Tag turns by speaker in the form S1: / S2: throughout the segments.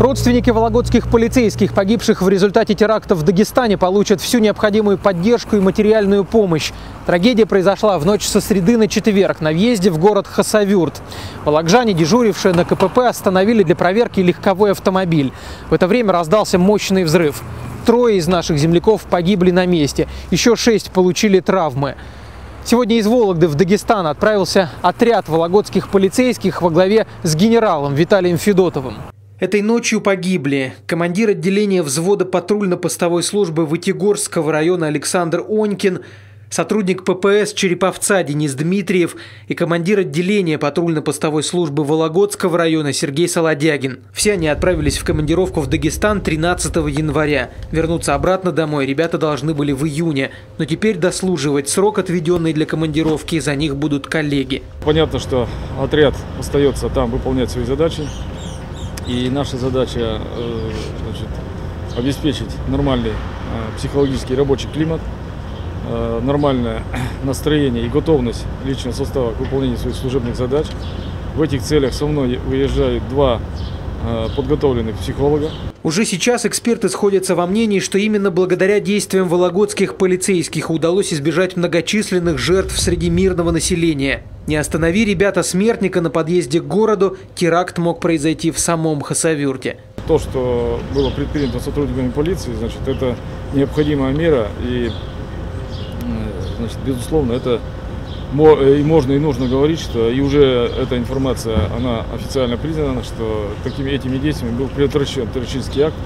S1: Родственники вологодских полицейских, погибших в результате теракта в Дагестане, получат всю необходимую поддержку и материальную помощь. Трагедия произошла в ночь со среды на четверг на въезде в город Хасавюрт. Волокжане, дежурившие на КПП, остановили для проверки легковой автомобиль. В это время раздался мощный взрыв. Трое из наших земляков погибли на месте, еще шесть получили травмы. Сегодня из Вологды в Дагестан отправился отряд вологодских полицейских во главе с генералом Виталием Федотовым. Этой ночью погибли командир отделения взвода патрульно-постовой службы Вытегорского района Александр Онькин, сотрудник ППС Череповца Денис Дмитриев и командир отделения патрульно-постовой службы Вологодского района Сергей Солодягин. Все они отправились в командировку в Дагестан 13 января. Вернуться обратно домой ребята должны были в июне, но теперь дослуживать срок, отведенный для командировки, за них будут коллеги.
S2: Понятно, что отряд остается там выполнять свои задачи. И наша задача э, значит, обеспечить нормальный э, психологический рабочий климат, э, нормальное настроение и готовность личного состава к выполнению своих служебных задач. В этих целях со мной выезжают два подготовленных психолога.
S1: Уже сейчас эксперты сходятся во мнении, что именно благодаря действиям вологодских полицейских удалось избежать многочисленных жертв среди мирного населения. Не останови ребята смертника на подъезде к городу, теракт мог произойти в самом Хасавюрте.
S2: То, что было предпринято сотрудниками полиции, значит, это необходимая мера и, значит, безусловно, это и можно и нужно говорить, что и уже эта информация, она официально признана, что такими этими действиями был предотвращен террористический акт,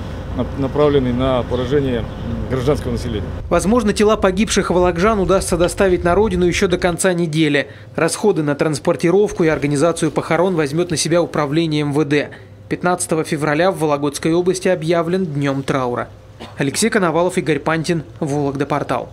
S2: направленный на поражение гражданского населения.
S1: Возможно, тела погибших волокжан удастся доставить на родину еще до конца недели. Расходы на транспортировку и организацию похорон возьмет на себя управление МВД. 15 февраля в Вологодской области объявлен днем траура. Алексей Коновалов, Игорь Пантин, Вологда Портал.